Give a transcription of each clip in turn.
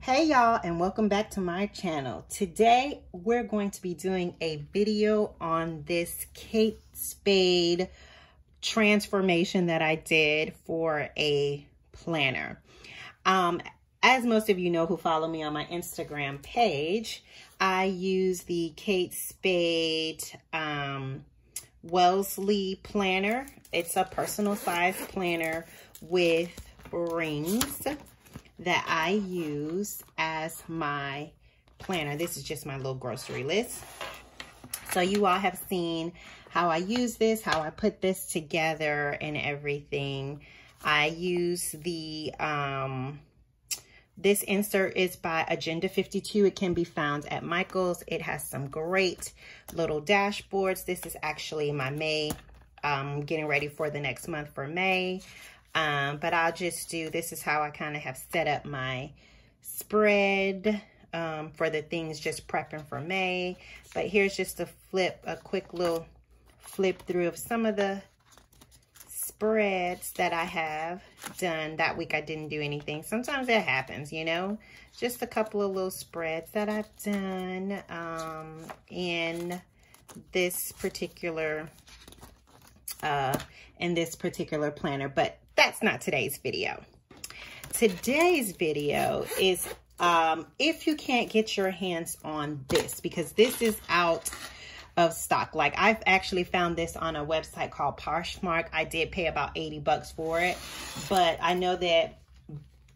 Hey y'all and welcome back to my channel. Today we're going to be doing a video on this Kate Spade transformation that I did for a planner. Um, as most of you know who follow me on my Instagram page, I use the Kate Spade um, Wellesley planner. It's a personal size planner with rings that I use as my planner. This is just my little grocery list. So you all have seen how I use this, how I put this together and everything. I use the, um, this insert is by Agenda 52. It can be found at Michael's. It has some great little dashboards. This is actually my May, um, getting ready for the next month for May. Um, but I'll just do, this is how I kind of have set up my spread um, for the things just prepping for May. But here's just a flip, a quick little flip through of some of the spreads that I have done. That week I didn't do anything. Sometimes that happens, you know. Just a couple of little spreads that I've done um, in this particular uh, in this particular planner. But that's not today's video. Today's video is um, if you can't get your hands on this, because this is out of stock. Like I've actually found this on a website called Poshmark. I did pay about 80 bucks for it, but I know that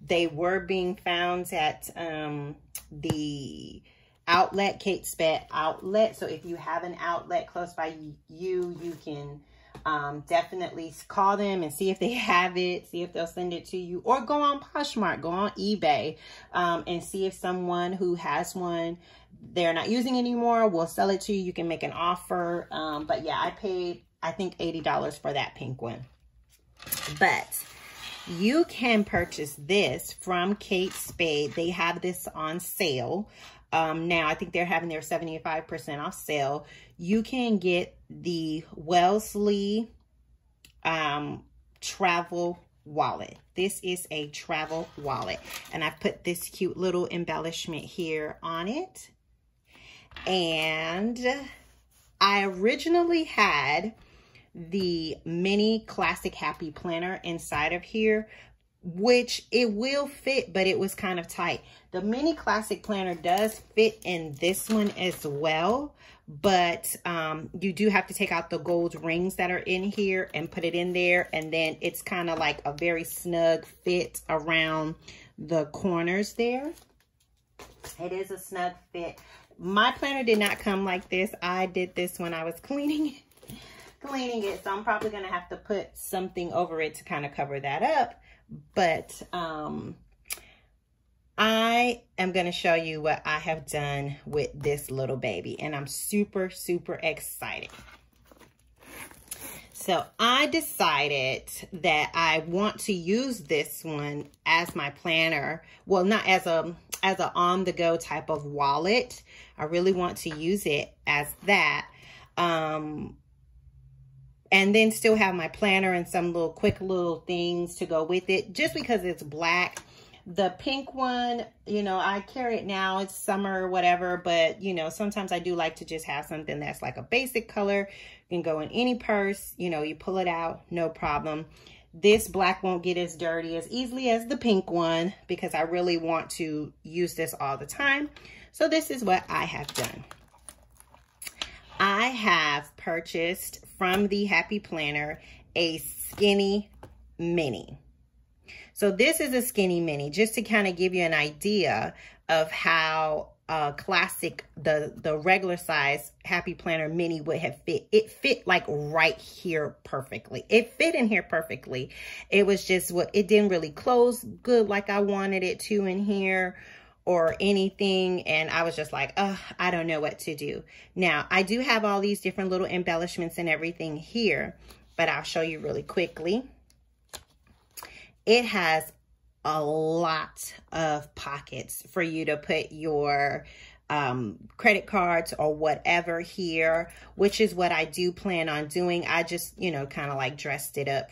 they were being found at um, the outlet, Kate Spade outlet. So if you have an outlet close by you, you can um, definitely call them and see if they have it, see if they'll send it to you, or go on Poshmark, go on eBay, um, and see if someone who has one they're not using anymore will sell it to you. You can make an offer. Um, but yeah, I paid, I think, $80 for that pink one. But you can purchase this from Kate Spade. They have this on sale. Um, now, I think they're having their 75% off sale. You can get the Wellesley um, travel wallet. This is a travel wallet. And I put this cute little embellishment here on it. And I originally had the mini classic happy planner inside of here which it will fit, but it was kind of tight. The mini classic planner does fit in this one as well, but um, you do have to take out the gold rings that are in here and put it in there. And then it's kind of like a very snug fit around the corners there. It is a snug fit. My planner did not come like this. I did this when I was cleaning it cleaning it. So I'm probably going to have to put something over it to kind of cover that up. But um, I am going to show you what I have done with this little baby. And I'm super, super excited. So I decided that I want to use this one as my planner. Well, not as a as a on-the-go type of wallet. I really want to use it as that. Um, and then still have my planner and some little quick little things to go with it just because it's black. The pink one you know i carry it now it's summer or whatever but you know sometimes i do like to just have something that's like a basic color. You can go in any purse you know you pull it out no problem. This black won't get as dirty as easily as the pink one because i really want to use this all the time. So this is what i have done I have purchased from the Happy Planner a skinny mini. So this is a skinny mini, just to kind of give you an idea of how uh, classic, the, the regular size Happy Planner mini would have fit. It fit like right here perfectly. It fit in here perfectly. It was just what, it didn't really close good like I wanted it to in here or anything and I was just like, oh, I don't know what to do. Now, I do have all these different little embellishments and everything here, but I'll show you really quickly. It has a lot of pockets for you to put your um, credit cards or whatever here, which is what I do plan on doing. I just, you know, kind of like dressed it up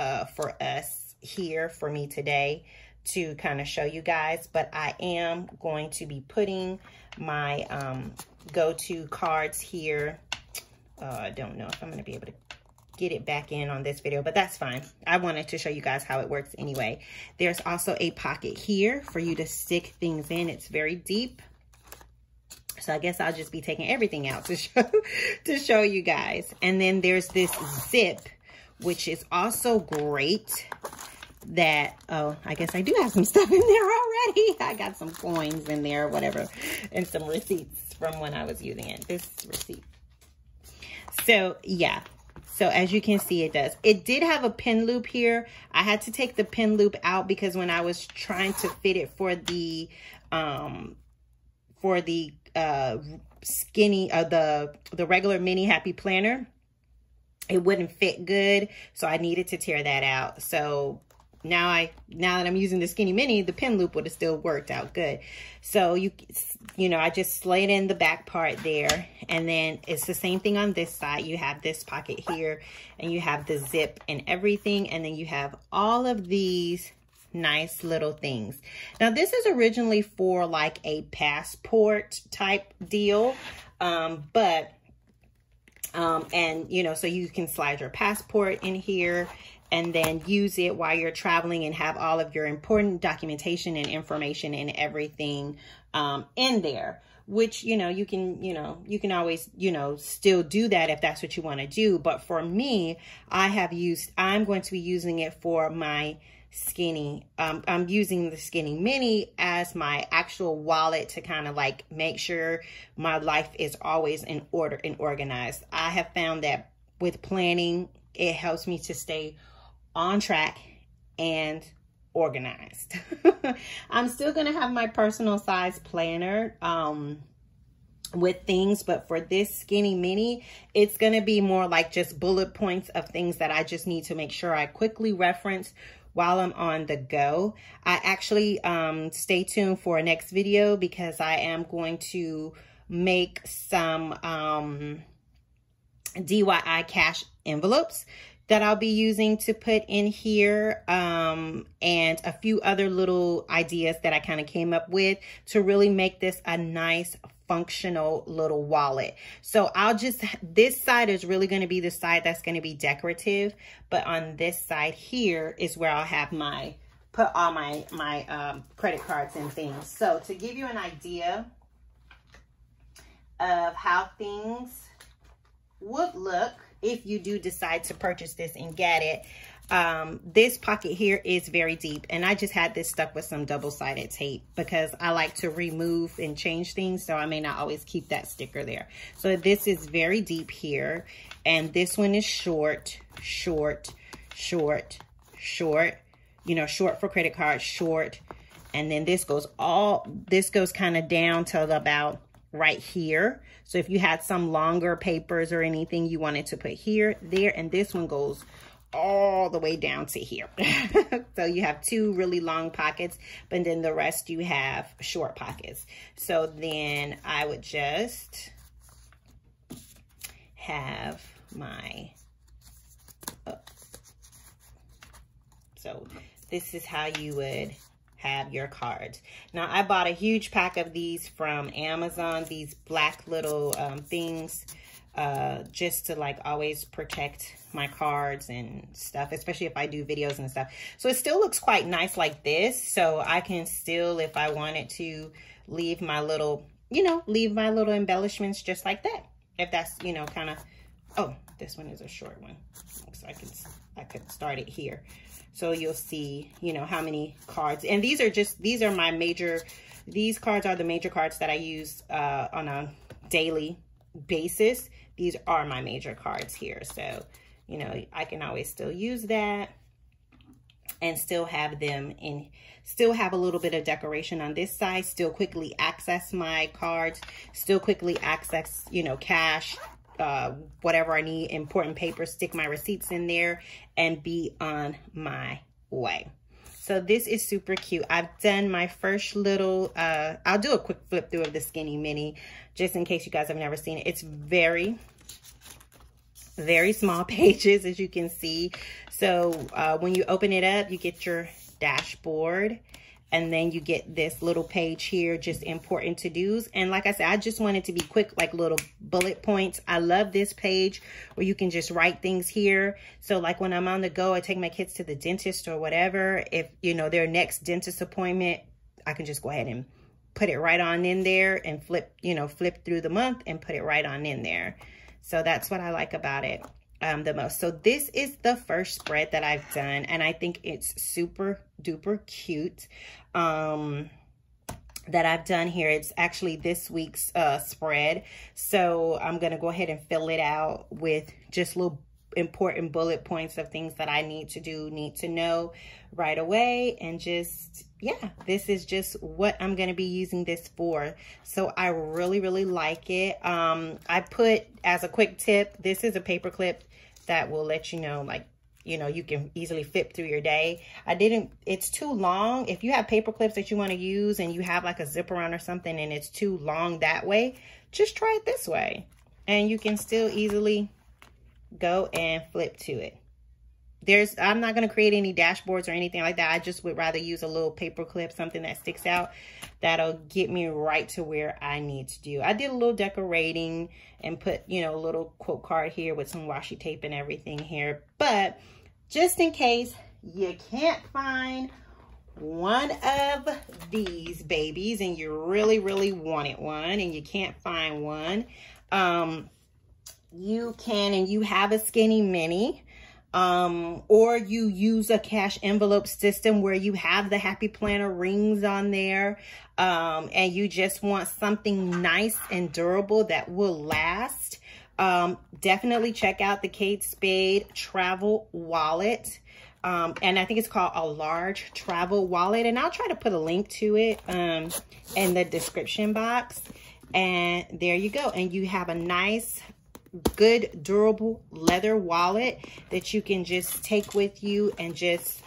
uh, for us here for me today to kind of show you guys, but I am going to be putting my um, go-to cards here. Uh, I don't know if I'm going to be able to get it back in on this video, but that's fine. I wanted to show you guys how it works anyway. There's also a pocket here for you to stick things in. It's very deep. So I guess I'll just be taking everything out to show, to show you guys. And then there's this zip, which is also great that, oh, I guess I do have some stuff in there already. I got some coins in there, whatever, and some receipts from when I was using it. This receipt. So, yeah. So, as you can see, it does. It did have a pin loop here. I had to take the pin loop out because when I was trying to fit it for the, um, for the uh, skinny, uh, the, the regular mini happy planner, it wouldn't fit good. So I needed to tear that out. So now I, now that I'm using the skinny mini, the pin loop would have still worked out good. So you, you know, I just slid in the back part there and then it's the same thing on this side. You have this pocket here and you have the zip and everything. And then you have all of these nice little things. Now this is originally for like a passport type deal, um, but um, and you know, so you can slide your passport in here and then use it while you're traveling and have all of your important documentation and information and everything um, in there which you know you can you know you can always you know still do that if that's what you want to do. But for me i have used i'm going to be using it for my skinny um, i'm using the skinny mini as my actual wallet to kind of like make sure my life is always in order and organized. I have found that with planning it helps me to stay on track and organized i'm still gonna have my personal size planner um with things but for this skinny mini it's going to be more like just bullet points of things that i just need to make sure i quickly reference while I'm on the go. I actually um, stay tuned for next video because I am going to make some um, DIY cash envelopes that I'll be using to put in here um, and a few other little ideas that I kind of came up with to really make this a nice functional little wallet. So I'll just, this side is really going to be the side that's going to be decorative. But on this side here is where I'll have my, put all my, my um, credit cards and things. So to give you an idea of how things would look if you do decide to purchase this and get it, um, this pocket here is very deep and I just had this stuck with some double-sided tape because I like to remove and change things so I may not always keep that sticker there. So this is very deep here and this one is short, short, short, short, you know, short for credit cards, short. And then this goes all, this goes kind of down to about right here. So if you had some longer papers or anything you wanted to put here, there, and this one goes all the way down to here. so you have two really long pockets, but then the rest you have short pockets. So then I would just have my, oh. so this is how you would have your cards. Now, I bought a huge pack of these from Amazon, these black little um, things uh, just to like always protect my cards and stuff, especially if I do videos and stuff. So it still looks quite nice like this. So I can still, if I wanted to, leave my little, you know, leave my little embellishments just like that. If that's, you know, kind of, oh, this one is a short one. So I can, I could start it here. So you'll see, you know, how many cards. And these are just, these are my major, these cards are the major cards that I use uh, on a daily basis these are my major cards here. So, you know, I can always still use that and still have them in, still have a little bit of decoration on this side, still quickly access my cards, still quickly access, you know, cash, uh, whatever I need, important paper, stick my receipts in there and be on my way. So this is super cute. I've done my first little, uh, I'll do a quick flip through of the Skinny Mini just in case you guys have never seen it. It's very, very small pages as you can see. So uh, when you open it up, you get your dashboard and then you get this little page here just important to do's. And like i said i just wanted to be quick like little bullet points. I love this page where you can just write things here. So like when i'm on the go i take my kids to the dentist or whatever. If you know their next dentist appointment i can just go ahead and put it right on in there and flip you know flip through the month and put it right on in there. So that's what i like about it um, the most. So this is the first spread that I've done, and I think it's super duper cute um, that I've done here. It's actually this week's uh, spread. So I'm going to go ahead and fill it out with just little important bullet points of things that I need to do, need to know right away. And just, yeah, this is just what I'm going to be using this for. So I really, really like it. Um, I put as a quick tip, this is a paper clip that will let you know like you know you can easily flip through your day. I didn't it's too long. If you have paper clips that you want to use and you have like a zipper on or something and it's too long that way just try it this way. And you can still easily go and flip to it there's i'm not going to create any dashboards or anything like that i just would rather use a little paper clip something that sticks out that'll get me right to where I need to do. I did a little decorating and put, you know, a little quote card here with some washi tape and everything here. But just in case you can't find one of these babies and you really, really wanted one and you can't find one, um, you can, and you have a skinny mini, um, or you use a cash envelope system where you have the happy planner rings on there um, and you just want something nice and durable that will last. Um, definitely check out the Kate Spade travel wallet. Um, and I think it's called a large travel wallet and I'll try to put a link to it um, in the description box. And there you go. And you have a nice good durable leather wallet that you can just take with you and just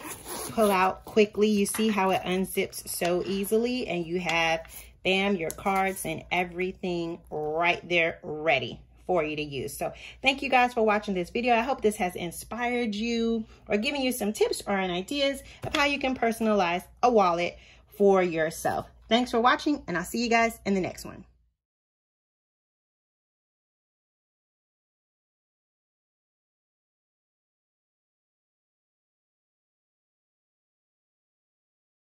pull out quickly. You see how it unzips so easily and you have, bam, your cards and everything right there ready for you to use. So thank you guys for watching this video. I hope this has inspired you or given you some tips or ideas of how you can personalize a wallet for yourself. Thanks for watching and I'll see you guys in the next one.